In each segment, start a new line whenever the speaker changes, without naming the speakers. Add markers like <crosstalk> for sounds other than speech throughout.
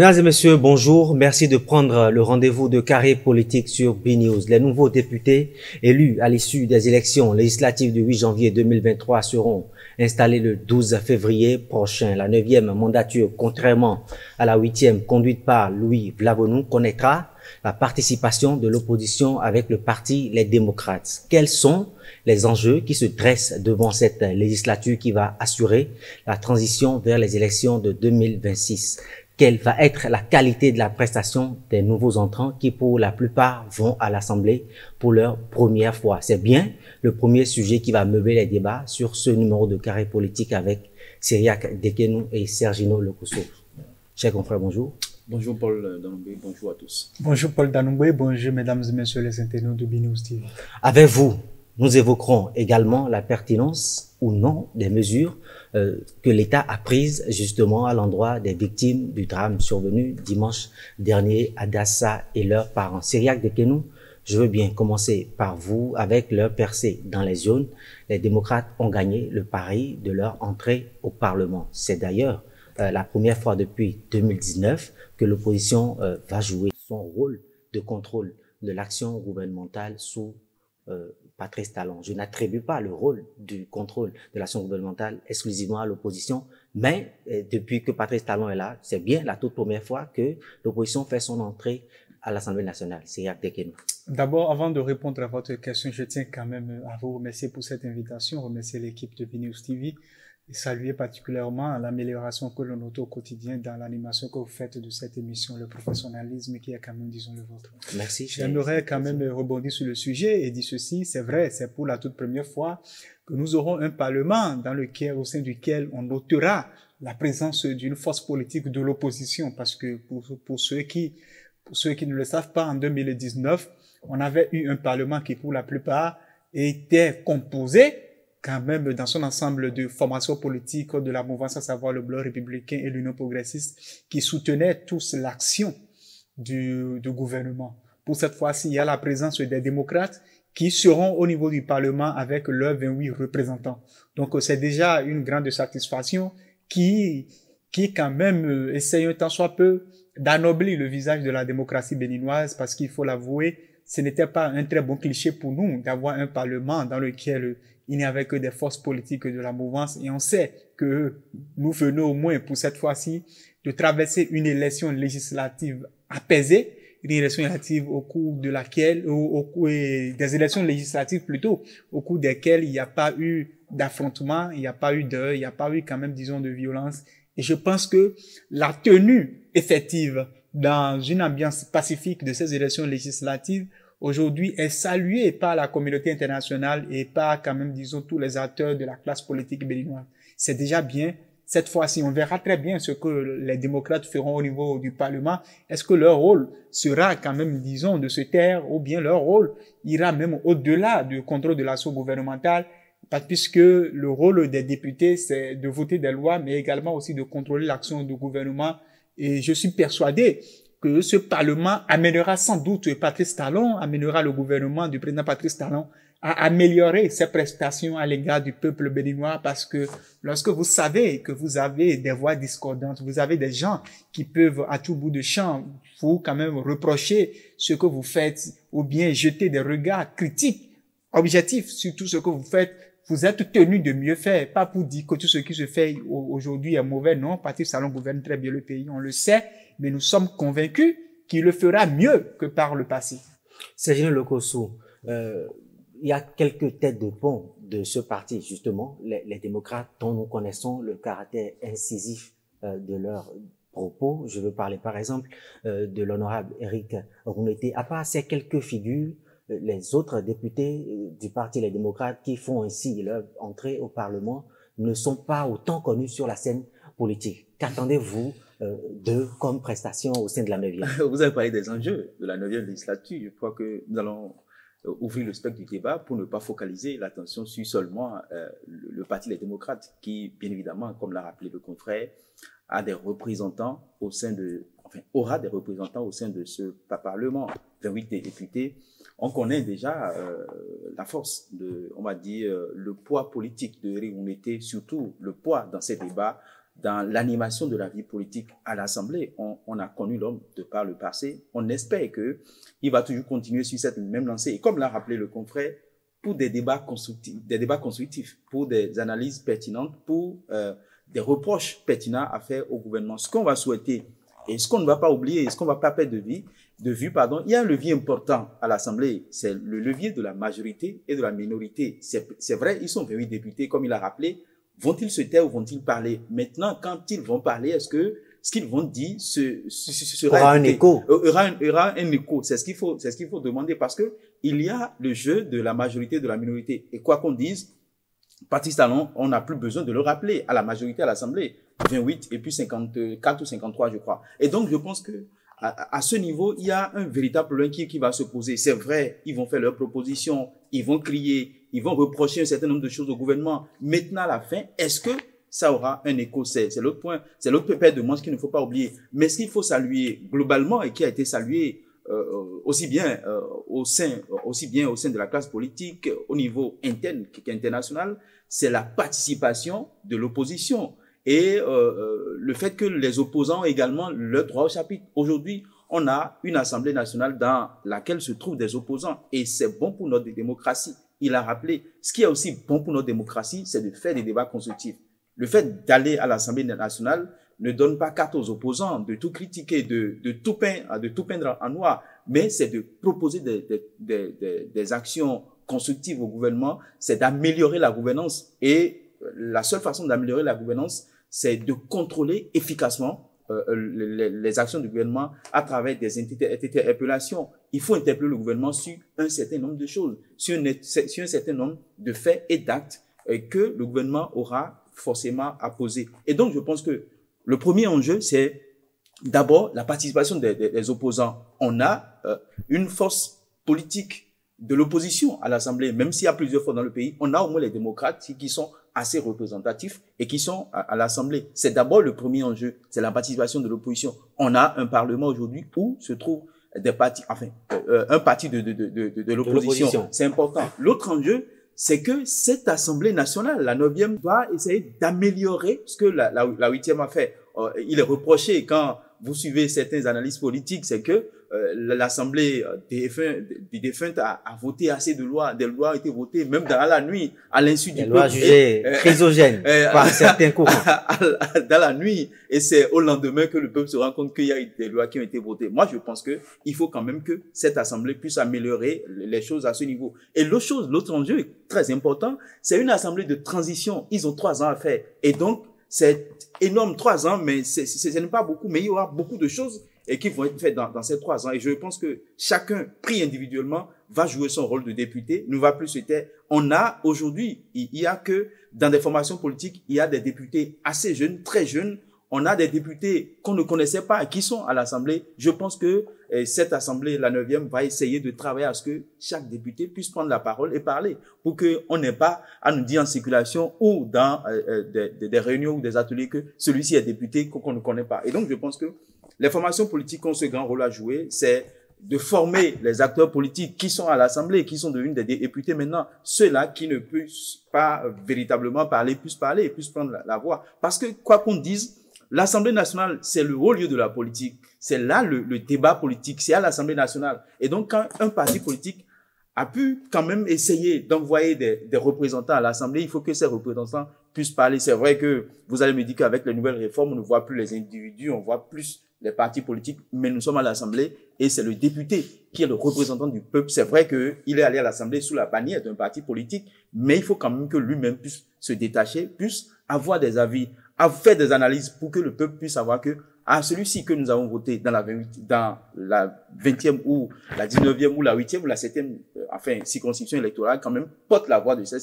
Mesdames et messieurs, bonjour. Merci de prendre le rendez-vous de Carré Politique sur B-News. Les nouveaux députés élus à l'issue des élections législatives du 8 janvier 2023 seront installés le 12 février prochain. La neuvième mandature, contrairement à la huitième conduite par Louis Vlavonou, connaîtra la participation de l'opposition avec le parti Les Démocrates. Quels sont les enjeux qui se dressent devant cette législature qui va assurer la transition vers les élections de 2026 quelle va être la qualité de la prestation des nouveaux entrants qui, pour la plupart, vont à l'Assemblée pour leur première fois. C'est bien le premier sujet qui va meubler les débats sur ce numéro de carré politique avec Syriac Dekenou et Sergino Lecousseau. Chers confrères, bonjour.
Bonjour Paul Danoumbé, bonjour à tous.
Bonjour Paul Danoumbé, bonjour mesdames et messieurs les internautes de Binews TV.
Avec vous, nous évoquerons également la pertinence ou non des mesures euh, que l'État a prise justement à l'endroit des victimes du drame survenu dimanche dernier à Dassa et leurs parents. Syriac de Kenou, je veux bien commencer par vous avec leur percée dans les zones. Les démocrates ont gagné le pari de leur entrée au Parlement. C'est d'ailleurs euh, la première fois depuis 2019 que l'opposition euh, va jouer son rôle de contrôle de l'action gouvernementale sous Patrice Talon. Je n'attribue pas le rôle du contrôle de l'action gouvernementale exclusivement à l'opposition, mais euh, depuis que Patrice Talon est là, c'est bien la toute première fois que l'opposition fait son entrée à l'Assemblée nationale. C'est Yakdekeno.
D'abord, avant de répondre à votre question, je tiens quand même à vous remercier pour cette invitation, remercier l'équipe de News TV saluer particulièrement l'amélioration que l'on note au quotidien dans l'animation que vous faites de cette émission, le professionnalisme qui est quand même, disons, le vôtre.
Merci.
J'aimerais quand même rebondir sur le sujet et dire ceci, c'est vrai, c'est pour la toute première fois que nous aurons un parlement dans lequel, au sein duquel on notera la présence d'une force politique de l'opposition parce que pour, pour ceux qui, pour ceux qui ne le savent pas, en 2019, on avait eu un parlement qui, pour la plupart, était composé quand même dans son ensemble de formations politiques de la mouvance, à savoir le Bloc républicain et l'Union progressiste, qui soutenaient tous l'action du, du gouvernement. Pour cette fois-ci, il y a la présence des démocrates qui seront au niveau du Parlement avec leurs 28 représentants. Donc c'est déjà une grande satisfaction qui, qui quand même essaye temps soit peu d'anoblir le visage de la démocratie béninoise parce qu'il faut l'avouer, ce n'était pas un très bon cliché pour nous d'avoir un Parlement dans lequel il n'y avait que des forces politiques de la mouvance et on sait que nous venons au moins pour cette fois-ci de traverser une élection législative apaisée, une élection législative au cours de laquelle, au, des élections législatives plutôt, au cours desquelles il n'y a pas eu d'affrontement, il n'y a pas eu de, il n'y a pas eu quand même, disons, de violence. Et je pense que la tenue effective dans une ambiance pacifique de ces élections législatives aujourd'hui est salué par la communauté internationale et par quand même, disons, tous les acteurs de la classe politique béninoise. C'est déjà bien. Cette fois-ci, on verra très bien ce que les démocrates feront au niveau du Parlement. Est-ce que leur rôle sera quand même, disons, de se taire ou bien leur rôle ira même au-delà du contrôle de l'action gouvernementale puisque le rôle des députés, c'est de voter des lois, mais également aussi de contrôler l'action du gouvernement. Et je suis persuadé que ce Parlement amènera sans doute Patrice Talon, amènera le gouvernement du président Patrice Talon à améliorer ses prestations à l'égard du peuple béninois parce que lorsque vous savez que vous avez des voix discordantes, vous avez des gens qui peuvent à tout bout de champ vous quand même reprocher ce que vous faites ou bien jeter des regards critiques, objectifs sur tout ce que vous faites, vous êtes tenu de mieux faire, pas pour dire que tout ce qui se fait aujourd'hui est mauvais, non, Patrice Talon gouverne très bien le pays, on le sait, mais nous sommes convaincus qu'il le fera mieux que par le passé.
Sergio Locoso, euh, il y a quelques têtes de pont de ce parti, justement, les, démocrates dont nous connaissons le caractère incisif euh, de leurs propos. Je veux parler par exemple euh, de l'honorable Eric Rouneté. À part ces quelques figures, les autres députés euh, du Parti Les démocrates qui font ainsi leur entrée au Parlement ne sont pas autant connus sur la scène politique. Qu'attendez-vous euh, de comme prestation au sein de la 9e <laughs>
Vous avez parlé des enjeux de la 9e législature. Je crois que nous allons euh, ouvrir le spectre du débat pour ne pas focaliser l'attention sur seulement euh, le, Parti Les démocrates qui, bien évidemment, comme l'a rappelé le confrère, a des représentants au sein de, enfin, aura des représentants au sein de ce Parlement, 28 députés. On connaît déjà la force de, on va dire, le poids politique de Eric surtout le poids dans ces débats dans l'animation de la vie politique à l'Assemblée. On, a connu l'homme de par le passé. On espère que il va toujours continuer sur cette même lancée. Et comme l'a rappelé le confrère, pour des débats constructifs, des débats constructifs, pour des analyses pertinentes, pour euh, des reproches pertinents à faire au gouvernement. Ce qu'on va souhaiter et ce qu'on ne va pas oublier, ce qu'on ne va pas perdre de vue, de vue, pardon, il y a un levier important à l'Assemblée, c'est le levier de la majorité et de la minorité. C'est vrai, ils sont 28 députés, comme il a rappelé. Vont-ils se taire ou vont-ils parler? Maintenant, quand ils vont parler, est-ce que ce qu'ils vont dire sera
aura un écho.
Euh, aura un, aura un écho. C'est ce qu'il faut c'est ce qu'il faut demander parce que il y a le jeu de la majorité et de la minorité. Et quoi qu'on dise Patrice Talon on n'a plus besoin de le rappeler à la majorité à l'Assemblée. 28 et puis 54 ou 53 je crois. Et donc je pense que à, ce niveau, il y a un véritable problème qui, qui va se poser. C'est vrai, ils vont faire leurs propositions, ils vont crier, ils vont reprocher un certain nombre de choses au gouvernement. Maintenant, à la fin, est-ce que ça aura un écho? C'est l'autre point, c'est l'autre pépère de manche qu'il ne faut pas oublier. Mais ce qu'il faut saluer globalement et qui a été salué euh, aussi bien euh, au sein, aussi bien au sein de la classe politique, au niveau interne qu'international, c'est la participation de l'opposition et euh, euh, le fait que les opposants ont également leur droit au chapitre. Aujourd'hui, on a une Assemblée nationale dans laquelle se trouvent des opposants et c'est bon pour notre démocratie. Il a rappelé, ce qui est aussi bon pour notre démocratie, c'est de faire des débats constructifs. Le fait d'aller à l'Assemblée nationale ne donne pas carte aux opposants de tout critiquer, de, tout, peindre, en noir, mais c'est de proposer des, des actions constructives au gouvernement, c'est d'améliorer la gouvernance et la seule façon d'améliorer la gouvernance, c'est de contrôler efficacement euh, les, les, actions du gouvernement à travers des interpellations. Il faut interpeller le gouvernement sur un certain nombre de choses, sur, sur un certain nombre de faits et d'actes euh, que le gouvernement aura forcément à poser. Et donc, je pense que le premier enjeu, c'est d'abord la participation des, des, des, opposants. On a euh, une force politique de l'opposition à l'Assemblée, même s'il y a plusieurs fois dans le pays, on a au moins les démocrates qui sont assez représentatifs et qui sont à, l'Assemblée. C'est d'abord le premier enjeu, c'est la participation de l'opposition. On a un Parlement aujourd'hui où se trouvent des partis, enfin, euh, un parti de, de, de, de, de l'opposition. C'est important. L'autre enjeu, c'est que cette Assemblée nationale, la neuvième, doit essayer d'améliorer ce que la huitième a fait. Euh, il est reproché quand vous suivez certaines analyses politiques, c'est que euh, l'Assemblée des défunts, a, a, voté assez de lois, des lois ont été votées même dans la nuit, à l'insu du
peuple. lois jugées chrysogènes <laughs> par certains courants. <laughs>
dans la nuit, et c'est au lendemain que le peuple se rend compte qu'il y a des lois qui ont été votées. Moi, je pense que il faut quand même que cette Assemblée puisse améliorer les choses à ce niveau. Et l'autre chose, l'autre enjeu est très important, c'est une Assemblée de transition. Ils ont trois ans à faire. Et donc, c'est énorme, trois ans, mais ce n'est pas beaucoup, mais il y aura beaucoup de choses et qui vont être faites dans, dans, ces trois ans. Et je pense que chacun, pris individuellement, va jouer son rôle de député, ne va plus se taire. On a aujourd'hui, il y a que dans des formations politiques, il y a des députés assez jeunes, très jeunes, on a des députés qu'on ne connaissait pas et qui sont à l'Assemblée. Je pense que eh, cette Assemblée, la neuvième, va essayer de travailler à ce que chaque député puisse prendre la parole et parler pour qu'on n'ait pas à nous dire en circulation ou dans euh, euh, des, des, réunions ou des ateliers que celui-ci est député qu'on ne connaît pas. Et donc, je pense que les formations politiques ont ce grand rôle à jouer, c'est de former les acteurs politiques qui sont à l'Assemblée, qui sont devenus des députés maintenant, ceux-là qui ne peuvent pas véritablement parler, puissent parler et puissent prendre la voix. Parce que, quoi qu'on dise, L'Assemblée nationale, c'est le haut lieu de la politique. C'est là le, débat politique. C'est à l'Assemblée nationale. Et donc, quand un parti politique a pu quand même essayer d'envoyer des, représentants à l'Assemblée, il faut que ces représentants puissent parler. C'est vrai que vous allez me dire qu'avec les nouvelles réformes, on ne voit plus les individus, on voit plus les partis politiques, mais nous sommes à l'Assemblée et c'est le député qui est le représentant du peuple. C'est vrai qu'il est allé à l'Assemblée sous la bannière d'un parti politique, mais il faut quand même que lui-même puisse se détacher, puisse avoir des avis, faire des analyses pour que le peuple puisse savoir que à celui-ci que nous avons voté dans la 20, dans la 20e ou la 19e ou la 8e ou la 7e euh, enfin circonscription électorale quand même porte la voix de cette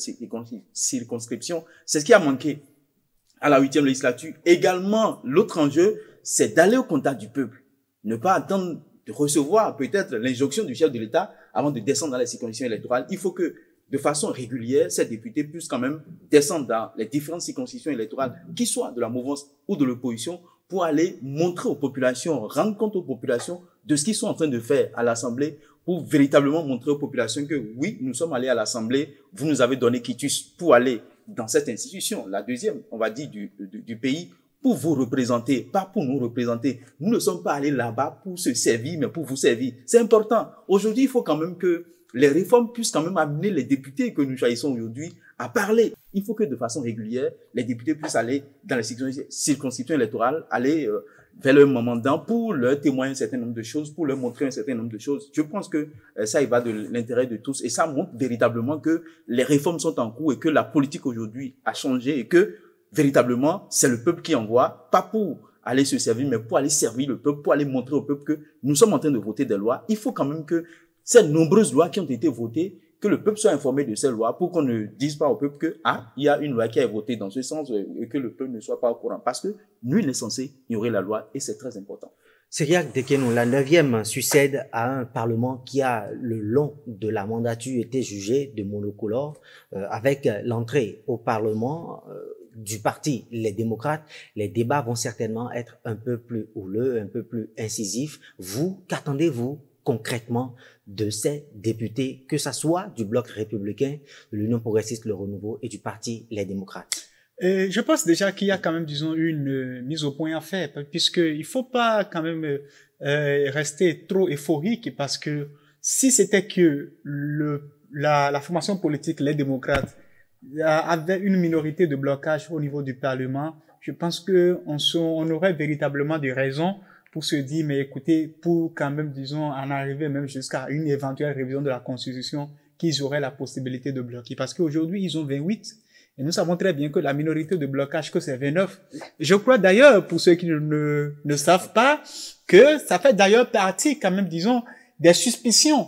circonscription. C'est ce qui a manqué à la 8e législature. Également, l'autre enjeu, c'est d'aller au contact du peuple. Ne pas attendre de recevoir peut-être l'injonction du chef de l'État avant de descendre dans la circonscription électorale. Il faut que de façon régulière, ces députés puissent quand même descendre dans les différentes circonscriptions électorales, qu'ils soient de la mouvance ou de l'opposition, pour aller montrer aux populations, rendre compte aux populations de ce qu'ils sont en train de faire à l'Assemblée, pour véritablement montrer aux populations que oui, nous sommes allés à l'Assemblée, vous nous avez donné quitus pour aller dans cette institution, la deuxième, on va dire, du, du pays, pour vous représenter, pas pour nous représenter. Nous ne sommes pas allés là-bas pour se servir, mais pour vous servir. C'est important. Aujourd'hui, il faut quand même que les réformes puissent quand même amener les députés que nous choisissons aujourd'hui à parler. Il faut que de façon régulière, les députés puissent aller dans les circonscriptions électorales, aller euh, vers leur mandant pour leur témoigner un certain nombre de choses, pour leur montrer un certain nombre de choses. Je pense que euh, ça, il va de l'intérêt de tous et ça montre véritablement que les réformes sont en cours et que la politique aujourd'hui a changé et que véritablement, c'est le peuple qui envoie, pas pour aller se servir, mais pour aller servir le peuple, pour aller montrer au peuple que nous sommes en train de voter des lois. Il faut quand même que ces nombreuses lois qui ont été votées, que le peuple soit informé de ces lois pour qu'on ne dise pas au peuple que, ah, il y a une loi qui a été votée dans ce sens euh, et que le peuple ne soit pas au courant. Parce que nul n'est censé ignorer la loi et c'est très important.
Cyriac Dekenou, la neuvième succède à un parlement qui a, le long de la mandature, été jugé de monocolore, euh, avec l'entrée au parlement euh, du parti Les démocrates, les débats vont certainement être un peu plus houleux, un peu plus incisifs. Vous, qu'attendez-vous concrètement de ces députés, que ce soit du bloc républicain, de l'Union progressiste, le renouveau et du parti Les démocrates?
Et je pense déjà qu'il y a quand même, disons, une euh, mise au point à faire, puisqu'il faut pas quand même euh, rester trop euphorique, parce que si c'était que le, la, la formation politique, les démocrates, avait une minorité de blocage au niveau du Parlement, je pense que on, on aurait véritablement des raisons pour se dire, mais écoutez, pour quand même, disons, en arriver même jusqu'à une éventuelle révision de la Constitution, qu'ils auraient la possibilité de bloquer. Parce qu'aujourd'hui, ils ont 28. Et nous savons très bien que la minorité de blocage, que c'est 29. Je crois d'ailleurs, pour ceux qui ne, ne savent pas, que ça fait d'ailleurs partie quand même, disons, des suspicions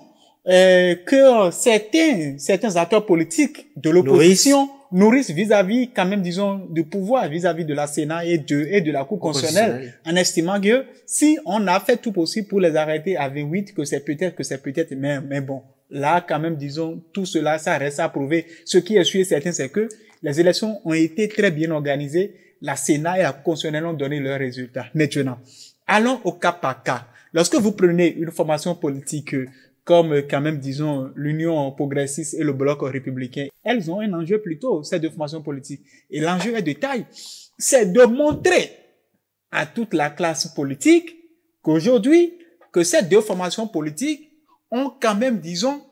euh, que certains, certains acteurs politiques de l'opposition nourrissent vis-à-vis quand même, disons, du pouvoir vis-à-vis de la Sénat et de, et de la Cour constitutionnelle, en estimant que si on a fait tout possible pour les arrêter à 28, que c'est peut-être, que c'est peut-être, mais, mais bon, là, quand même, disons, tout cela, ça reste à prouver. Ce qui est sûr et certain, c'est que les élections ont été très bien organisées. La Sénat et la Cour constitutionnelle ont donné leurs résultats. Maintenant, allons au cas par cas. Lorsque vous prenez une formation politique comme euh, quand même, disons, l'Union progressiste et le Bloc républicain, elles ont un enjeu plutôt, ces deux formations politiques. Et l'enjeu est de taille. C'est de montrer à toute la classe politique qu'aujourd'hui, que ces deux formations politiques ont quand même, disons,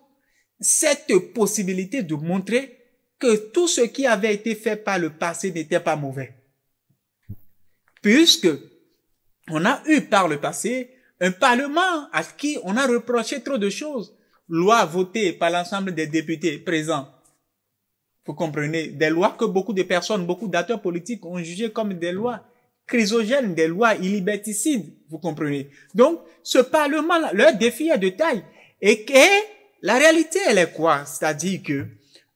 cette possibilité de montrer que tout ce qui avait été fait par le passé n'était pas mauvais. Puisque on a eu par le passé un parlement à qui on a reproché trop de choses. Loi votée par l'ensemble des députés présents. Vous comprenez? Des lois que beaucoup de personnes, beaucoup d'acteurs politiques ont jugées comme des lois chrysogènes, des lois illibérticides. Vous comprenez? Donc, ce parlement-là, leur défi est de taille. Et que la réalité, elle est quoi? C'est-à-dire que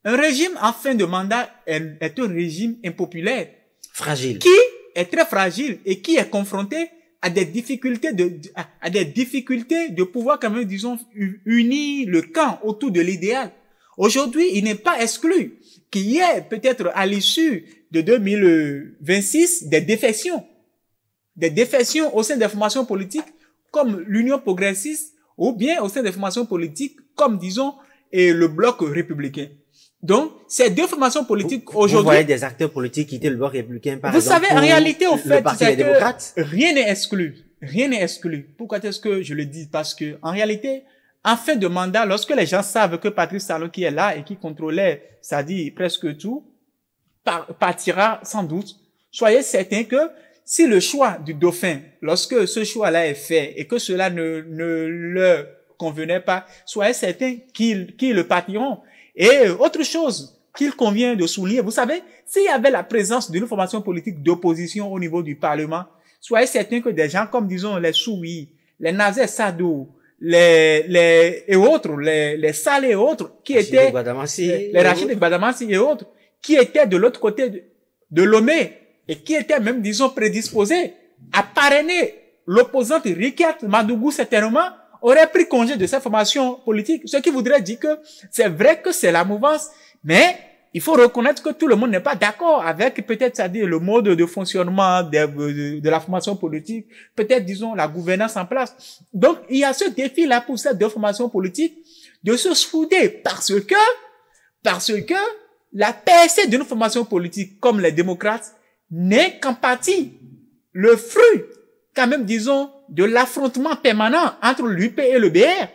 un régime en fin de mandat est, est un régime impopulaire.
Fragile.
Qui est très fragile et qui est confronté à des difficultés de, à, des difficultés de pouvoir quand même, disons, unir le camp autour de l'idéal. Aujourd'hui, il n'est pas exclu qu'il y ait peut-être à l'issue de 2026 des défections. Des défections au sein des formations politiques comme l'Union progressiste ou bien au sein des formations politiques comme, disons, et le bloc républicain. Donc, ces deux formations politiques aujourd'hui. Vous
voyez des acteurs politiques quitter le bloc républicain, par
vous
exemple.
Vous savez, en réalité, au fait, rien n'est exclu. Rien n'est exclu. Pourquoi est-ce que je le dis? Parce que, en réalité, en fin de mandat, lorsque les gens savent que Patrice Talon qui est là et qui contrôlait, ça dit presque tout, partira sans doute. Soyez certains que si le choix du dauphin, lorsque ce choix-là est fait et que cela ne, ne leur convenait pas, soyez certains qu'ils qu'ils le partiront. Et autre chose qu'il convient de souligner, vous savez, s'il y avait la présence d'une formation politique d'opposition au niveau du Parlement, soyez certains que des gens comme, disons, les Soui, les Nazé Sado, les, les, et autres, les, les Salé et autres, qui étaient,
les,
les Rachid Badamassi et autres, qui étaient de l'autre côté de, de Lomé, et qui étaient même, disons, prédisposés à parrainer l'opposante Riquet Madougou certainement, aurait pris congé de sa formation politique, ce qui voudrait dire que c'est vrai que c'est la mouvance, mais il faut reconnaître que tout le monde n'est pas d'accord avec peut-être, c'est-à-dire le mode de fonctionnement de, de, la formation politique, peut-être, disons, la gouvernance en place. Donc, il y a ce défi-là pour cette deux formations politiques de se souder parce que, parce que la PSC d'une formation politique comme les démocrates n'est qu'en partie le fruit, quand même, disons, de l'affrontement permanent entre l'UP et le BR.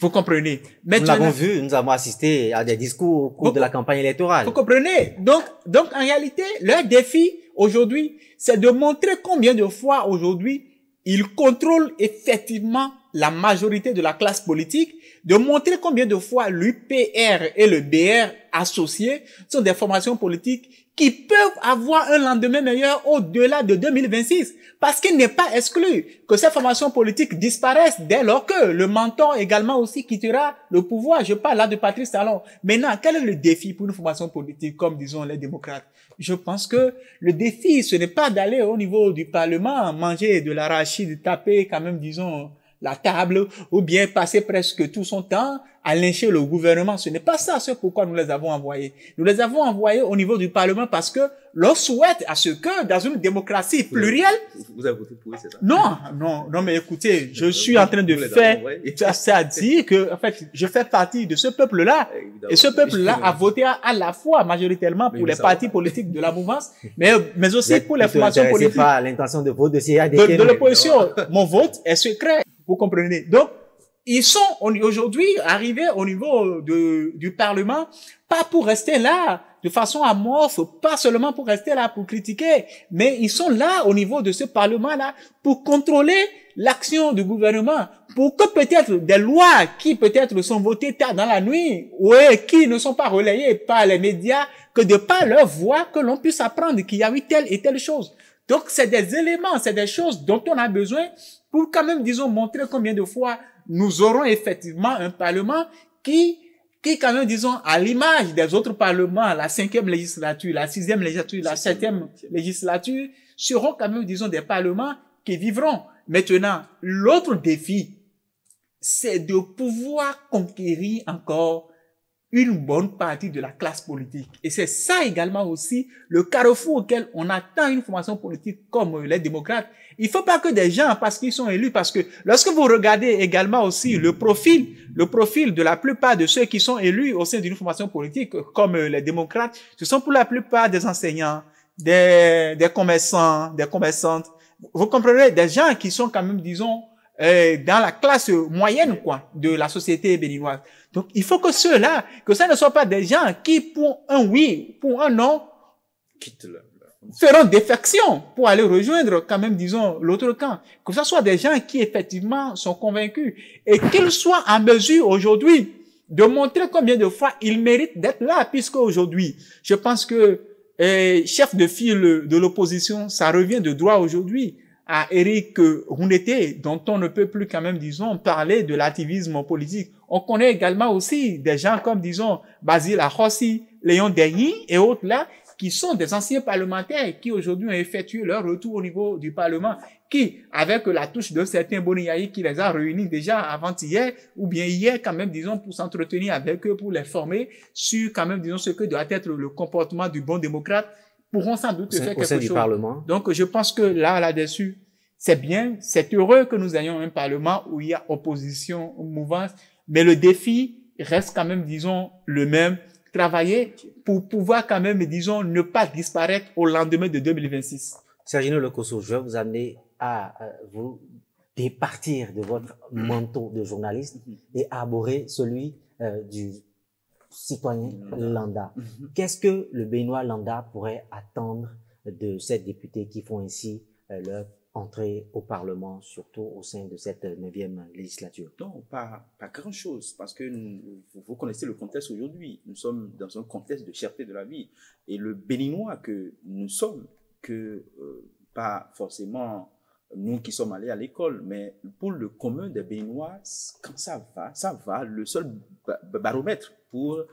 Vous comprenez?
Nous l'avons vu, nous avons assisté à des discours au cours de la campagne électorale.
Vous comprenez? Donc, donc en réalité, leur défi aujourd'hui, c'est de montrer combien de fois aujourd'hui ils contrôlent effectivement la majorité de la classe politique, de montrer combien de fois l'UPR et le BR associés sont des formations politiques qui peuvent avoir un lendemain meilleur au-delà de 2026. Parce qu'il n'est pas exclu que ces formations politiques disparaissent dès lors que le menton également aussi quittera le pouvoir. Je parle là de Patrice Talon. Maintenant, quel est le défi pour une formation politique comme, disons, les démocrates? Je pense que le défi, ce n'est pas d'aller au niveau du Parlement, manger de l'arachide, taper quand même, disons, la table ou bien passer presque tout son temps à lyncher le gouvernement. Ce n'est pas ça ce pourquoi nous les avons envoyés. Nous les avons envoyés au niveau du Parlement parce que l'on souhaite à ce que dans une démocratie plurielle...
Vous avez voté pour eux, c'est ça?
Non, non, non, mais écoutez, je suis en train de faire... Ça dit que, en fait, je fais partie de ce peuple-là. Et ce peuple-là a voté à, la fois majoritairement pour les partis politiques de la <laughs> mouvance, mais, mais aussi pour les formations politiques.
pas l'intention de vote de
De, de l'opposition. Mon vote est secret. Vous comprenez? Donc, ils sont aujourd'hui arrivés au niveau de, du Parlement, pas pour rester là de façon amorphe, pas seulement pour rester là pour critiquer, mais ils sont là au niveau de ce Parlement-là pour contrôler l'action du gouvernement, pour que peut-être des lois qui peut-être sont votées tard dans la nuit, ou qui ne sont pas relayées par les médias, que de par leur voix, que l'on puisse apprendre qu'il y a eu telle et telle chose. Donc, c'est des éléments, c'est des choses dont on a besoin pour quand même, disons, montrer combien de fois nous aurons effectivement un parlement qui, qui quand même, disons, à l'image des autres parlements, la cinquième législature, la sixième législature, la septième législature, seront quand même, disons, des parlements qui vivront. Maintenant, l'autre défi, c'est de pouvoir conquérir encore une bonne partie de la classe politique. Et c'est ça également aussi le carrefour auquel on attend une formation politique comme les démocrates. Il faut pas que des gens, parce qu'ils sont élus, parce que lorsque vous regardez également aussi le profil, le profil de la plupart de ceux qui sont élus au sein d'une formation politique comme les démocrates, ce sont pour la plupart des enseignants, des, des commerçants, des commerçantes. Vous comprenez, des gens qui sont quand même, disons, euh, dans la classe moyenne, quoi, de la société béninoise. Donc, il faut que ceux-là, que ça ne soit pas des gens qui, pour un oui, pour un non, quittent feront défection pour aller rejoindre quand même, disons, l'autre camp. Que ce soit des gens qui effectivement sont convaincus et qu'ils soient en mesure aujourd'hui de montrer combien de fois ils méritent d'être là, puisque aujourd'hui, je pense que eh, chef de file de l'opposition, ça revient de droit aujourd'hui à Eric Rounete, dont on ne peut plus quand même, disons, parler de l'activisme politique. On connaît également aussi des gens comme, disons, Basile Arossi, Léon Derny et autres là, qui sont des anciens parlementaires qui aujourd'hui ont effectué leur retour au niveau du Parlement, qui, avec la touche d'un certain Boniaï qui les a réunis déjà avant-hier, ou bien hier quand même, disons, pour s'entretenir avec eux, pour les former sur quand même, disons, ce que doit être le comportement du bon démocrate, pourront sans doute faire quelque chose.
Parlement.
Donc, je pense que là, là-dessus, c'est bien, c'est heureux que nous ayons un Parlement où il y a opposition, mouvance, mais le défi reste quand même, disons, le même, travailler pour pouvoir quand même, disons, ne pas disparaître au lendemain de 2026.
Sergino Lecoso, je vais vous amener à vous départir de votre manteau de journaliste mhm. et aborder celui euh, du citoyen lambda. Mhm. Qu'est-ce que le Benoît lambda pourrait attendre de ces députés qui font ainsi euh, leur entrer au Parlement, surtout au sein de cette neuvième législature
Non, pas, pas grand-chose, parce que vous, connaissez le contexte aujourd'hui. Nous sommes dans un contexte de cherté de la vie. Et le béninois que nous sommes, que euh, pas forcément nous qui sommes allés à l'école, mais pour le commun des béninois, quand ça va, ça va. Le seul baromètre pour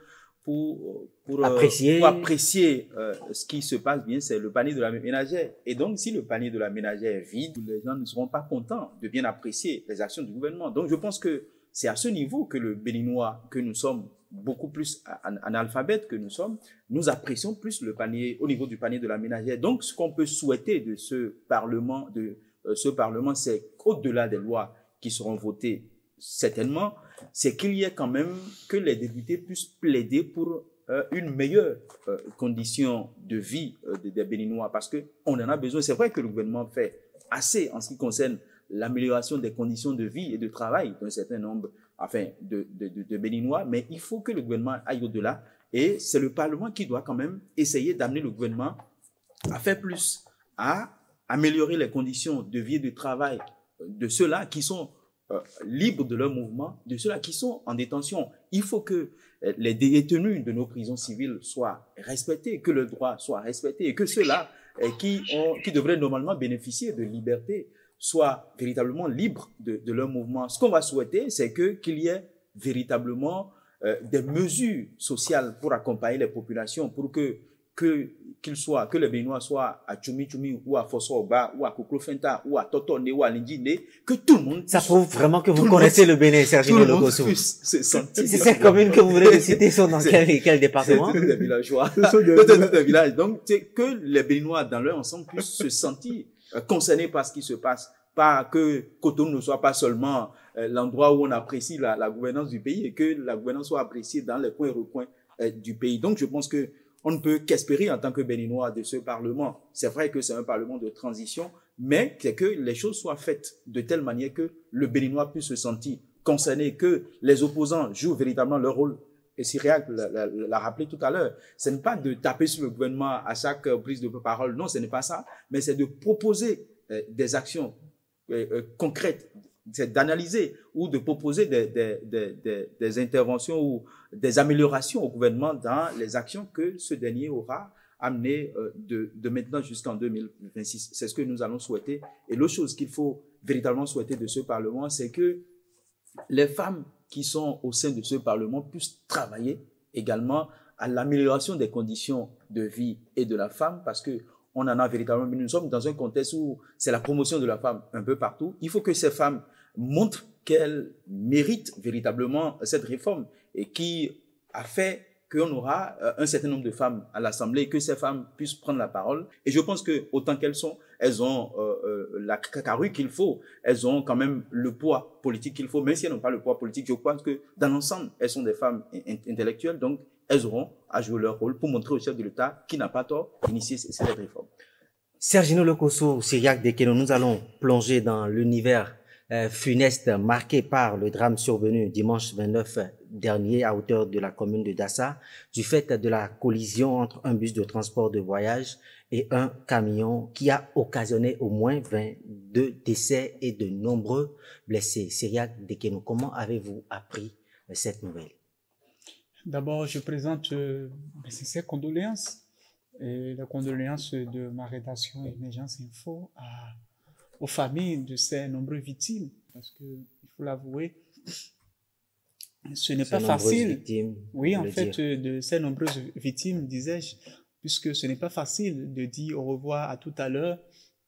pour, pour apprécier, pour apprécier euh, ce qui se passe bien, c'est le panier de la ménagère. Et donc, si le panier de la ménagère est vide, les gens ne seront pas contents de bien apprécier les actions du gouvernement. Donc, je pense que c'est à ce niveau que le Béninois, que nous sommes beaucoup plus analphabètes que nous sommes, nous apprécions plus le panier, au niveau du panier de la ménagère. Donc, ce qu'on peut souhaiter de ce Parlement, de euh, ce Parlement, c'est qu'au-delà des lois qui seront votées certainement, c'est qu'il y ait quand même que les députés puissent plaider pour euh, une meilleure euh, condition de vie euh, des, Béninois parce qu'on en a besoin. C'est vrai que le gouvernement fait assez en ce qui concerne l'amélioration des conditions de vie et de travail d'un certain nombre enfin, de, de, de, Béninois, mais il faut que le gouvernement aille au-delà et c'est le Parlement qui doit quand même essayer d'amener le gouvernement à faire plus, à améliorer les conditions de vie et de travail de ceux-là qui sont euh, libres de leur mouvement, de ceux-là qui sont en détention. Il faut que euh, les détenus de nos prisons civiles soient respectés, que le droit soit respecté et que ceux-là euh, qui, ont, qui devraient normalement bénéficier de liberté soient véritablement libres de, de leur mouvement. Ce qu'on va souhaiter, c'est que qu'il y ait véritablement des mesures sociales pour accompagner les populations, pour que que qu'il soit, que le Béninois soit à Tchoumi Tchoumi ou à Fosso-Oba ou à Koklofenta ou à Totone ou à Lindjine, que tout le monde...
Ça prouve vraiment que vous connaissez le, Bénin, Sergio Logosso. C'est cette commune que vous voulez <laughs> citer sont dans quel, quel département?
C'est des villageois. <laughs> C'est des villages. Donc, que les Béninois dans leur ensemble puissent se sentir euh, concernés par ce qui se passe. Pas que Cotonou ne soit pas seulement euh, l'endroit où on apprécie la, la, gouvernance du pays et que la gouvernance soit appréciée dans les coins et recoins euh, du pays. Donc, je pense que on ne peut qu'espérer en tant que Béninois de ce Parlement. C'est vrai que c'est un Parlement de transition, mais c'est que les choses soient faites de telle manière que le Béninois puisse se sentir concerné, que les opposants jouent véritablement leur rôle. Et Syriac l'a rappelé tout à l'heure, ce n'est pas de taper sur le gouvernement à chaque prise de parole, non, ce n'est pas ça, mais c'est de proposer euh, des actions euh, euh, concrètes, d'analyser ou de proposer des, des, des, interventions ou des améliorations au gouvernement dans les actions que ce dernier aura amené euh, de, de maintenant jusqu'en 2026. C'est ce que nous allons souhaiter. Et l'autre chose qu'il faut véritablement souhaiter de ce Parlement, c'est que les femmes qui sont au sein de ce Parlement puissent travailler également à l'amélioration des conditions de vie et de la femme, parce que on en a véritablement. Nous sommes dans un contexte où c'est la promotion de la femme un peu partout. Il faut que ces femmes montre qu'elle mérite véritablement cette réforme et qui a fait qu'on aura euh, un certain nombre de femmes à l'Assemblée que ces femmes puissent prendre la parole. Et je pense que autant qu'elles sont, elles ont euh, euh, la cacarue qu'il faut, elles ont quand même le poids politique qu'il faut, même si elles n'ont pas le poids politique. Je pense que dans l'ensemble, elles sont des femmes intellectuelles, donc elles auront à jouer leur rôle pour montrer au chef de l'État qui n'a pas tort d'initier cette réforme.
Sergino Lecoso, Syriac Dekeno, nous allons plonger dans l'univers funeste marqué par le drame survenu dimanche 29 dernier à hauteur de la commune de Dassa du fait de la collision entre un bus de transport de voyage et un camion qui a occasionné au moins 22 décès et de nombreux blessés. Syriac Dekeno, comment avez-vous appris cette nouvelle?
D'abord, je présente euh, mes sincères condoléances et la condoléance de ma rédaction Émergence Info à aux familles de ces nombreuses victimes. Parce que, il faut l'avouer, ce n'est pas facile.
Victimes,
oui, en fait, de ces nombreuses victimes, disais-je, puisque ce n'est pas facile de dire au revoir à tout à l'heure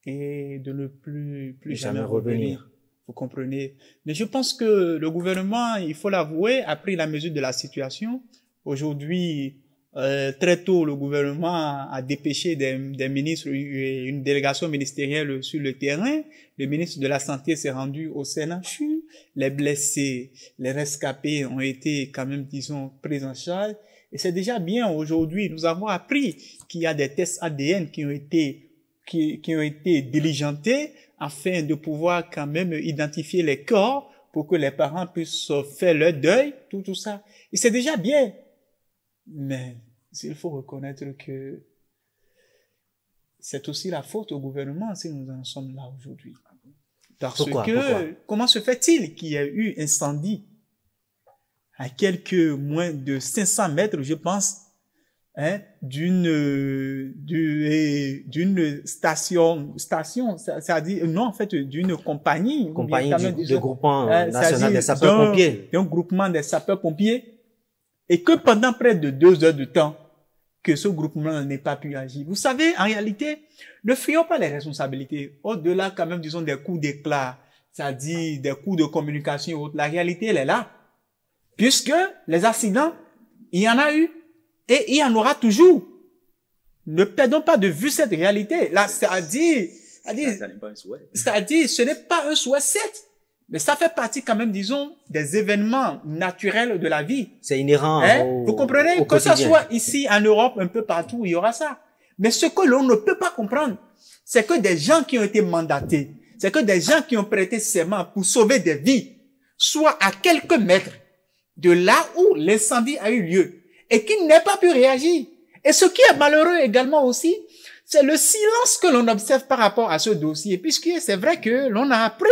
et de ne plus, plus jamais, revenir. Vous comprenez? Mais je pense que le gouvernement, il faut l'avouer, a pris la mesure de la situation. Aujourd'hui, euh, très tôt, le gouvernement a dépêché des, ministres, une délégation ministérielle sur le terrain. Le ministre de la Santé s'est rendu au CNHU. Les blessés, les rescapés ont été quand même, disons, pris en charge. Et c'est déjà bien aujourd'hui. Nous avons appris qu'il y a des tests ADN qui ont été qui, qui ont été diligentés afin de pouvoir quand même identifier les corps pour que les parents puissent faire leur deuil, tout, tout ça. Et c'est déjà bien. Mais il faut reconnaître que c'est aussi la faute au gouvernement si nous en sommes là aujourd'hui. Parce que comment se fait-il qu'il y ait eu incendie à quelques moins de 500 mètres, je pense, hein, d'une d'une station station, dit non en fait d'une compagnie,
compagnie du, de groupement hein, national des sapeurs-pompiers,
d'un groupement des sapeurs-pompiers et que pendant près de deux heures de temps, que ce groupement n'ait pas pu agir. Vous savez, en réalité, ne fuyons pas les responsabilités. Au-delà, quand même, disons, des coups d'éclat, c'est-à-dire des coups de communication et autres, la réalité, elle est là. Puisque les accidents, il y en a eu et il y en aura toujours. Ne perdons pas de vue cette réalité. Là, c'est-à-dire, c'est-à-dire, ce n'est pas un souhait, c'est Mais ça fait partie quand même, disons, des événements naturels de la vie.
C'est inhérent.
Hein?
Au,
Vous comprenez? Que ce
quotidien.
soit ici, en Europe, un peu partout, il y aura ça. Mais ce que l'on ne peut pas comprendre, c'est que des gens qui ont été mandatés, c'est que des gens qui ont prêté serment pour sauver des vies, soient à quelques mètres de là où l'incendie a eu lieu et qui n'aient pas pu réagir. Et ce qui est malheureux également aussi, c'est le silence que l'on observe par rapport à ce dossier, puisque c'est vrai que l'on a appris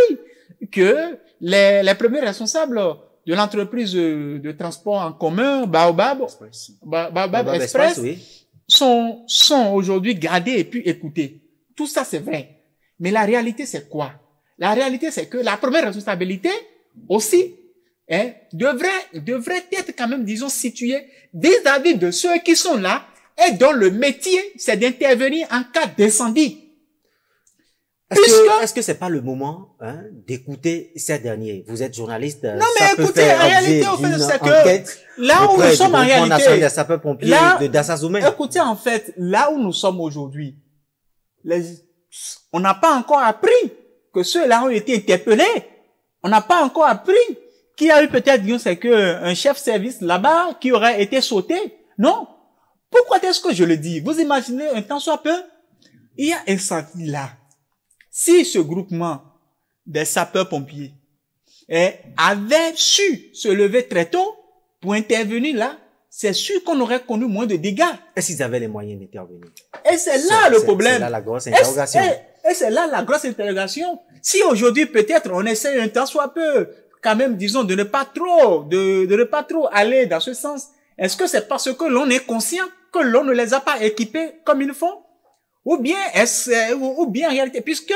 que les, les premiers responsables de l'entreprise de, transport en commun, Baobab,
Express.
Ba- Baobab
Baobab
Express,
Express, oui.
sont, sont aujourd'hui gardés et puis écoutés. Tout ça, c'est vrai. Mais la réalité, c'est quoi? La réalité, c'est que la première responsabilité aussi hein, devrait, devrait être quand même, disons, située vis-à-vis de ceux qui sont là et dont le métier, c'est d'intervenir en cas d'incendie.
Est-ce que est-ce que c'est pas le moment hein, d'écouter ces derniers? Vous êtes journaliste.
Non,
ça
mais écoutez,
faire
en réalité, au fait, c'est que Là où nous sommes en réalité, là-
de.
Écoutez, en fait, là où nous sommes aujourd'hui, les- on n'a pas encore appris que ceux-là ont été interpellés. On n'a pas encore appris qu'il y a eu peut-être, c'est que un chef service là-bas qui aurait été sauté. Non. Pourquoi est-ce que je le dis? Vous imaginez un temps soit peu? Il y a un senti là. Si ce groupement des sapeurs-pompiers avait su se lever très tôt pour intervenir là, c'est sûr qu'on aurait connu moins de dégâts.
Est-ce qu'ils avaient les moyens d'intervenir
Et c'est là le problème.
C'est là la grosse interrogation.
Et, c'est là la grosse interrogation. Si aujourd'hui peut-être on essaie un temps soit peu, quand même disons de ne pas trop, de, de ne pas trop aller dans ce sens, est-ce que c'est parce que l'on est conscient que l'on ne les a pas équipés comme il faut Ou bien est-ce ou, ou bien en réalité puisque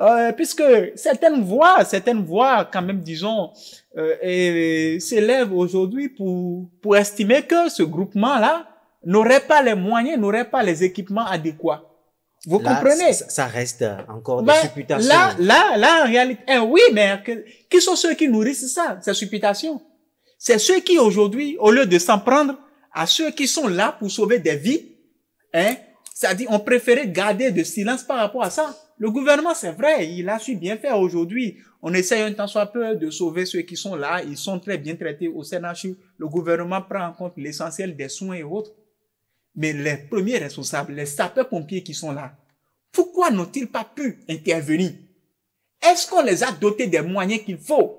euh, puisque certaines voix, certaines voix quand même disons euh, s'élèvent aujourd'hui pour pour estimer que ce groupement là n'aurait pas les moyens, n'aurait pas les équipements adéquats. Vous
Là,
comprenez?
ça, ça reste encore
Ben,
des supputations.
Là, là, là, en réalité, eh oui, mais que- qui sont ceux qui nourrissent ça, ces supputations? C'est ceux qui aujourd'hui, au lieu de s'en prendre à ceux qui sont là pour sauver des vies, hein, c'est-à-dire ont préféré garder de silence par rapport à ça. Le gouvernement, c'est vrai, il a su bien faire aujourd'hui. On essaye un temps soit peu de sauver ceux qui sont là. Ils sont très bien traités au CNHU. Le gouvernement prend en compte l'essentiel des soins et autres. Mais les premiers responsables, les sapeurs-pompiers qui sont là, pourquoi n'ont-ils pas pu intervenir? Est-ce qu'on les a dotés des moyens qu'il faut?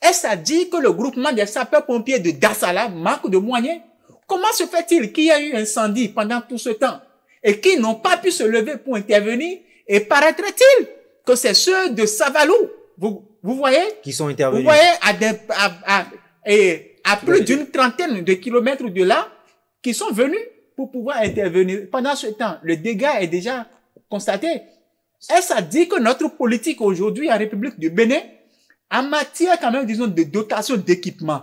Est-ce à dire que le groupement des sapeurs-pompiers de Dassala manque de moyens? Comment se fait-il qu'il y a eu incendie pendant tout ce temps? Et qu'ils n'ont pas pu se lever pour intervenir Et paraîtrait-il que c'est ceux de Savalou, vous, vous voyez?
Qui sont
Vous
intervenus.
voyez, à, des- à, à- et à plus d'une trentaine de kilomètres de là, qui sont venus pour pouvoir intervenir. Pendant ce temps, le dégât est déjà constaté. Est-ce à dire que notre politique aujourd'hui en République du Bénin, en matière quand même, disons, de dotation d'équipement,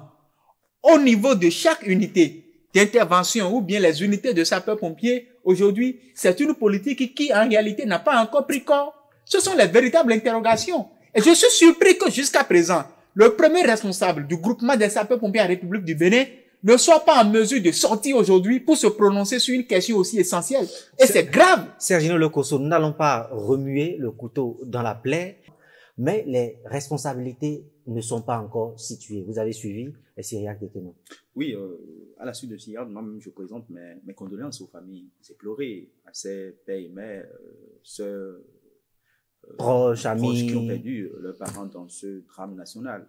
au niveau de chaque unité d'intervention ou bien les unités de sapeurs-pompiers, aujourd'hui, c'est une politique qui, en réalité, n'a pas encore pris corps. Ce sont les véritables interrogations. Et je suis surpris que jusqu'à présent, le premier responsable du groupement des sapeurs-pompiers en République du Bénin ne soit pas en mesure de sortir aujourd'hui pour se prononcer sur une question aussi essentielle. Et c'est grave.
Sergino Lecoso, nous n'allons pas remuer le couteau dans la plaie, mais les responsabilités ne sont pas encore situées. Vous avez suivi les Syriaques des Ténons.
Oui, euh, à la suite de Sierra, moi-même, je présente mes, mes condoléances aux familles éplorées, à ces pères et mères, euh, sœurs, euh,
Proches, amis.
qui ont perdu euh, leurs parents dans ce drame national.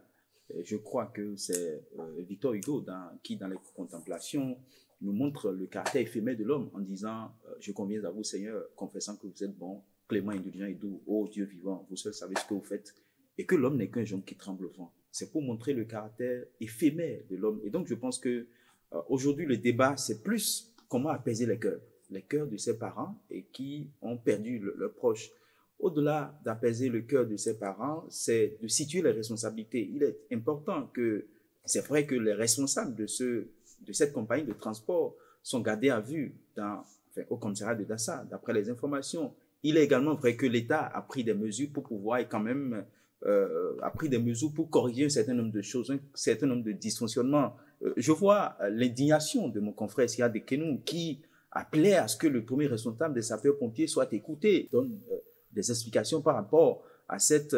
Et je crois que c'est euh, Victor Hugo dans- qui, dans les contemplations, nous montre le caractère éphémère de l'homme en disant Je conviens à vous, Seigneur, confessant que vous êtes bon, clément, indulgent et doux, ô Dieu vivant, vous seul savez ce que vous faites, et que l'homme n'est qu'un jonc qui tremble au vent. C'est pour montrer le caractère éphémère de l'homme. Et donc, je pense que euh, aujourd'hui, le débat, c'est plus comment apaiser les cœurs, les cœurs de ses parents et qui ont perdu le- leurs proches. Au-delà d'apaiser le cœur de ses parents, c'est de situer les responsabilités. Il est important que, c'est vrai que les responsables de, ce, de cette compagnie de transport sont gardés à vue enfin, au commissariat de Dassa, d'après les informations. Il est également vrai que l'État a pris des mesures pour pouvoir quand même euh, a pris des mesures pour corriger un certain nombre de choses, un certain nombre de dysfonctionnements. Euh, je vois euh, l'indignation de mon confrère Sia de Kenou qui appelait à ce que le premier responsable des sapeurs-pompiers soit écouté, donne des explications par rapport à cette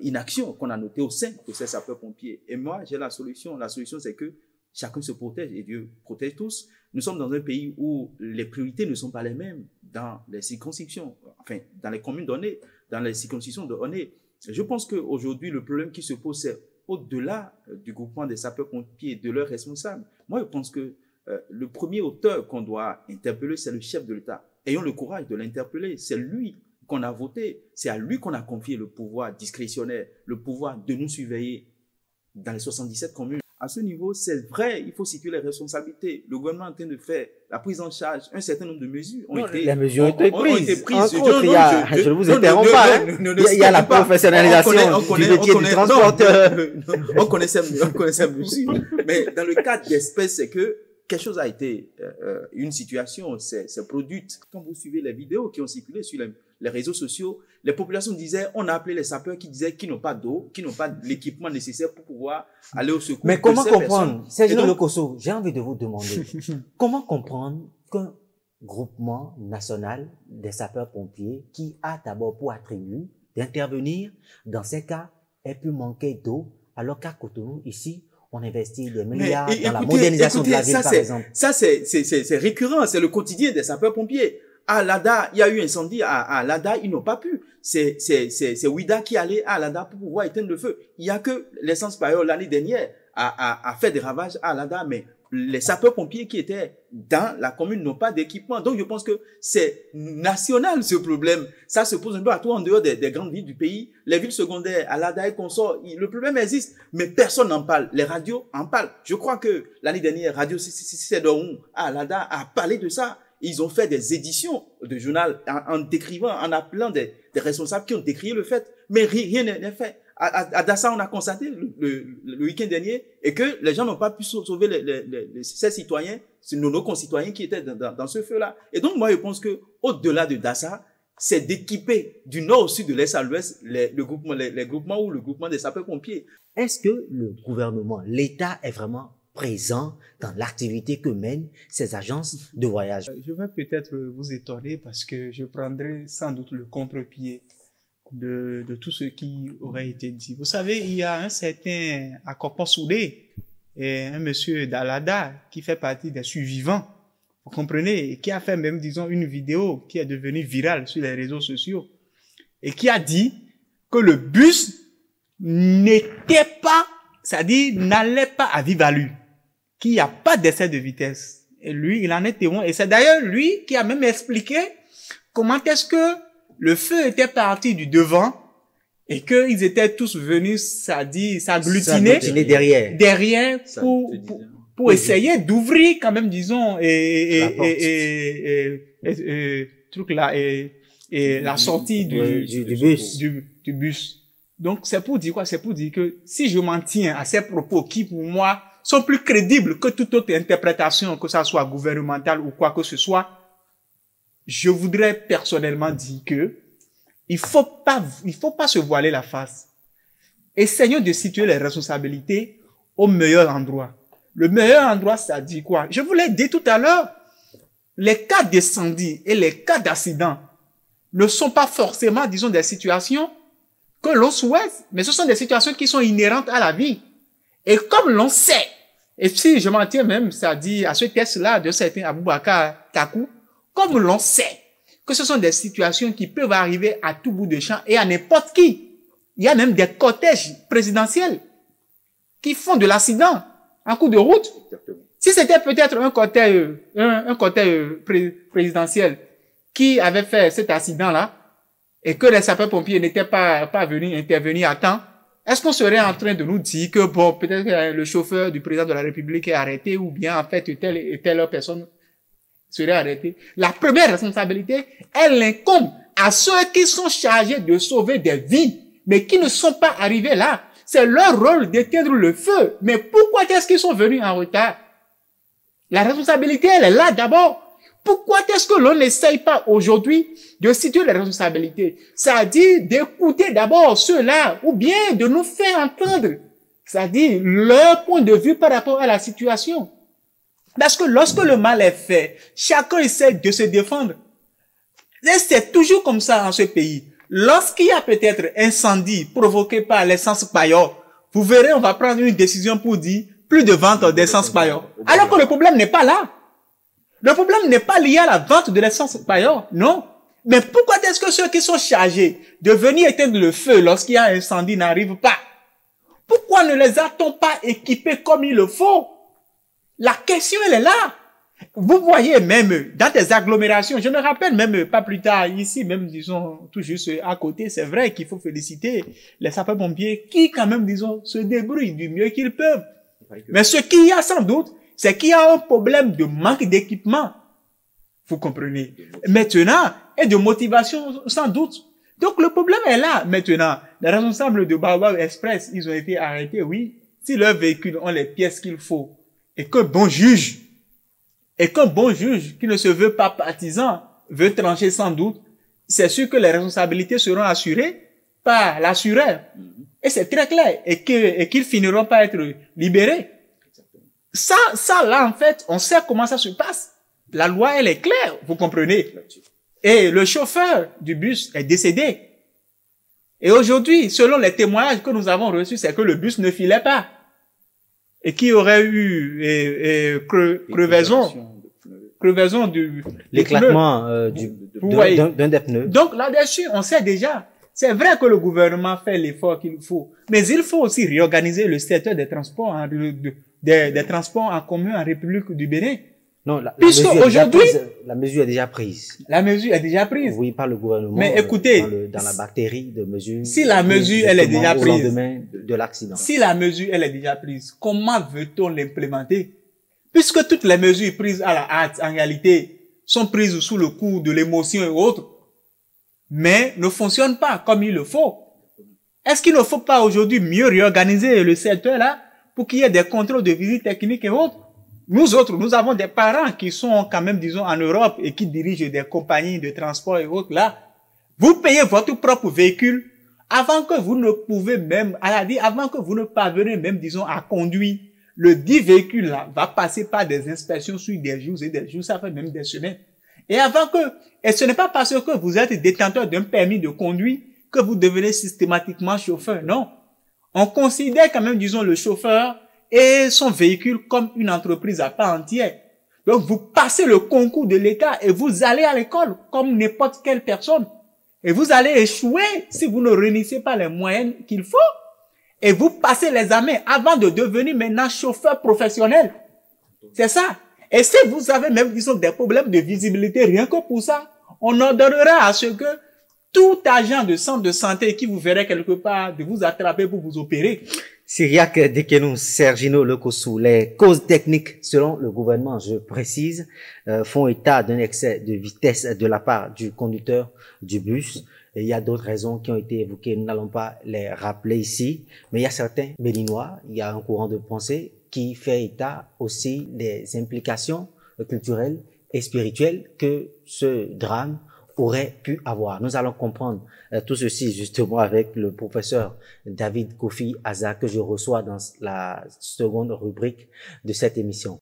inaction qu'on a notée au sein de ces sapeurs-pompiers. Et moi, j'ai la solution. La solution, c'est que chacun se protège et Dieu protège tous. Nous sommes dans un pays où les priorités ne sont pas les mêmes dans les circonscriptions, enfin, dans les communes données, dans les circonscriptions données. Je pense qu'aujourd'hui, le problème qui se pose, c'est au-delà euh, du groupement des sapeurs-pompiers et de leurs responsables. Moi, je pense que euh, le premier auteur qu'on doit interpeller, c'est le chef de l'État. Ayons le courage de l'interpeller. C'est lui qu'on a voté. C'est à lui qu'on a confié le pouvoir discrétionnaire, le pouvoir de nous surveiller dans les 77 communes. À ce niveau, c'est vrai, il faut situer les responsabilités. Le gouvernement est en train de faire la prise en charge, un certain nombre de mesures ont été,
les mesures ont, été prises. je, ne vous interromps pas. il y a la professionnalisation du métier du transporteur.
on connaissait, on connaissait mesures. Mais dans le cas d'espèces, c'est que quelque chose a été, euh, euh, une situation s'est produite. Quand vous suivez les vidéos qui ont circulé sur les les réseaux sociaux, les populations disaient, on a appelé les sapeurs qui disaient qu'ils n'ont pas d'eau, qu'ils n'ont pas l'équipement nécessaire pour pouvoir aller au secours.
Mais comment comprendre, Sergio Locoso, j'ai envie de vous demander, <laughs> comment comprendre qu'un groupement national des sapeurs-pompiers qui a d'abord pour attribut d'intervenir dans ces cas ait pu manquer d'eau, alors qu'à Cotonou, ici, on investit des milliards dans la modernisation de la ville, par exemple.
Ça, c'est récurrent, c'est le quotidien des sapeurs-pompiers à Lada, il y a eu incendie à, à Lada, ils n'ont pas pu. C'est, c'est, c'est, c'est Ouida qui allait à Lada pour pouvoir éteindre le feu. Il y a que l'essence par l'année dernière a, a, a fait des ravages à Lada, mais les sapeurs-pompiers qui étaient dans la commune n'ont pas d'équipement. Donc, je pense que c'est national, ce problème. Ça se pose un peu à tout en dehors des, des, grandes villes du pays. Les villes secondaires, à Lada et consorts, le problème existe, mais personne n'en parle. Les radios en parlent. Je crois que l'année dernière, Radio Cédorou à Lada a parlé de ça. Ils ont fait des éditions de journal en, décrivant, en appelant des, des, responsables qui ont décrié le fait, mais rien n'est fait. À, à, Dassa, on a constaté le, le, week-end dernier et que les gens n'ont pas pu sauver les, les, les, ces citoyens, nos, concitoyens qui étaient dans, dans, ce feu-là. Et donc, moi, je pense que au-delà de Dassa, c'est d'équiper du nord au sud, de l'est à l'ouest, les, le groupement, les, les groupements ou le groupement des sapeurs-pompiers.
Est-ce que le gouvernement, l'État est vraiment présent dans l'activité que mènent ces agences de voyage. Euh,
je vais peut-être vous étonner parce que je prendrai sans doute le contre-pied de, tout ce qui aurait été dit. Vous savez, il y a un certain Akopo Soudé, et un monsieur Dalada qui fait partie des survivants, vous comprenez, et qui a fait même, disons, une vidéo qui est devenue virale sur les réseaux sociaux, et qui a dit que le bus n'était pas, c'est-à-dire n'allait pas à vive allure qu'il n'y a pas d'essai de vitesse. Et lui, il en est témoin. Et c'est d'ailleurs lui qui a même expliqué comment est-ce que le feu était parti du devant et qu'ils étaient tous venus, ça dit, s'agglutiner
derrière,
derrière pour, pour, essayer d'ouvrir quand même, disons, et, et, et, truc là, et, et la sortie du,
du, bus.
Du, bus. Donc, c'est pour dire quoi? C'est pour dire que si je m'en tiens à ces propos qui, pour moi, sont plus crédibles que toute autre interprétation, que ça soit gouvernementale ou quoi que ce soit, je voudrais personnellement dire que il faut pas, il faut pas se voiler la face. Essayons de situer les responsabilités au meilleur endroit. Le meilleur endroit, ça dit quoi? Je vous l'ai dit tout à l'heure. Les cas d'incendie et les cas d'accident ne sont pas forcément, disons, des situations que l'on souhaite, mais ce sont des situations qui sont inhérentes à la vie. Et comme l'on sait, et si je m'en tiens même, ça dit à ce test-là de certains Aboubakar Takou, comme l'on sait que ce sont des situations qui peuvent arriver à tout bout de champ et à n'importe qui. Il y a même des cortèges présidentiels qui font de l'accident en coup de route. Si c'était peut-être un cortège, un, un cortège présidentiel qui avait fait cet accident-là et que les sapeurs-pompiers n'étaient pas, pas venus intervenir à temps, est-ce qu'on serait en train de nous dire que, bon, peut-être que le chauffeur du président de la République est arrêté ou bien, en fait, telle et telle personne serait arrêtée? La première responsabilité, elle incombe à ceux qui sont chargés de sauver des vies, mais qui ne sont pas arrivés là. C'est leur rôle d'éteindre le feu. Mais pourquoi est-ce qu'ils sont venus en retard? La responsabilité, elle est là d'abord. Pourquoi est-ce que l'on n'essaye pas aujourd'hui de situer les responsabilités? C'est-à-dire d'écouter d'abord ceux-là ou bien de nous faire entendre, c'est-à-dire leur point de vue par rapport à la situation. Parce que lorsque le mal est fait, chacun essaie de se défendre. C'est toujours comme ça en ce pays. Lorsqu'il y a peut-être incendie provoqué par l'essence paillot, vous verrez, on va prendre une décision pour dire plus de vente d'essence paillot. Alors que le problème n'est pas là. Le problème n'est pas lié à la vente de l'essence paillot, non. Mais pourquoi est-ce que ceux qui sont chargés de venir éteindre le feu lorsqu'il y a un incendie n'arrivent pas? Pourquoi ne les a-t-on pas équipés comme il le faut? La question, elle est là. Vous voyez même dans des agglomérations, je me rappelle même pas plus tard ici, même disons tout juste à côté, c'est vrai qu'il faut féliciter les sapeurs-pompiers qui quand même disons se débrouillent du mieux qu'ils peuvent. Mais ce qu'il y a sans doute, c'est qu'il y a un problème de manque d'équipement. Vous comprenez? Maintenant, et de motivation sans doute. Donc le problème est là maintenant. Les responsables de Baobab Express, ils ont été arrêtés, oui. Si leurs véhicules ont les pièces qu'il faut et que bon juge et qu'un bon juge qui ne se veut pas partisan veut trancher sans doute, c'est sûr que les responsabilités seront assurées par l'assureur. Et c'est très clair. Et qu'ils et finiront par être libérés. Ça, ça, là, en fait, on sait comment ça se passe. La loi, elle est claire, vous comprenez. Et le chauffeur du bus est décédé. Et aujourd'hui, selon les témoignages que nous avons reçus, c'est que le bus ne filait pas. Et qu'il y aurait eu et, et crevaison crevaison du
l'éclatement euh, d'un des pneus.
Donc là-dessus, on sait déjà. C'est vrai que le gouvernement fait l'effort qu'il faut, mais il faut aussi réorganiser le secteur des transports, en, des, des transports en commun en République du Bénin.
Non, la, la mesure aujourd'hui, la mesure est déjà prise.
La mesure est déjà prise.
Oui, par le gouvernement.
Mais écoutez,
dans, la bactérie de mesures.
Si la mesure elle est déjà prise,
de, de l'accident.
Si la mesure elle est déjà prise, comment veut-on l'implémenter? Puisque toutes les mesures prises à la hâte, en réalité, sont prises sous le coup de l'émotion et autres, mais ne fonctionnent pas comme il le faut. Est-ce qu'il ne faut pas aujourd'hui mieux réorganiser le secteur là pour qu'il y ait des contrôles de visite technique et autres Nous autres, nous avons des parents qui sont quand même, disons, en Europe et qui dirigent des compagnies de transport et autres là. Vous payez votre propre véhicule avant que vous ne pouvez même, à la avant que vous ne parvenez même, disons, à conduire le dit véhicule là va passer par des inspections sur des jours et des jours, ça fait même des semaines. Et avant que, et ce n'est pas parce que vous êtes détenteur d'un permis de conduire que vous devenez systématiquement chauffeur, non. On considère quand même, disons, le chauffeur et son véhicule comme une entreprise à part entière. Donc vous passez le concours de l'État et vous allez à l'école comme n'importe quelle personne. Et vous allez échouer si vous ne réunissez pas les moyens qu'il faut et vous passez les examen avant de devenir maintenant chauffeur professionnel. C'est ça. Et si vous avez même, disons, des problèmes de visibilité, rien que pour ça, on ordonnera à ce que tout agent de centre de santé qui vous verrait quelque part de vous attraper pour vous opérer.
Syriac Dekenou, Sergino Lecossou, les causes techniques, selon le gouvernement, je précise, euh, font état d'un excès de vitesse de la part du conducteur du bus. Il y a d'autres raisons qui ont été évoquées, nous n'allons pas les rappeler ici, mais il y a certains Béninois, il y a un courant de pensée qui fait état aussi des implications culturelles et spirituelles que ce drame aurait pu avoir. Nous allons comprendre euh, tout ceci justement avec le professeur David Kofi Aza que je reçois dans la seconde rubrique de cette émission.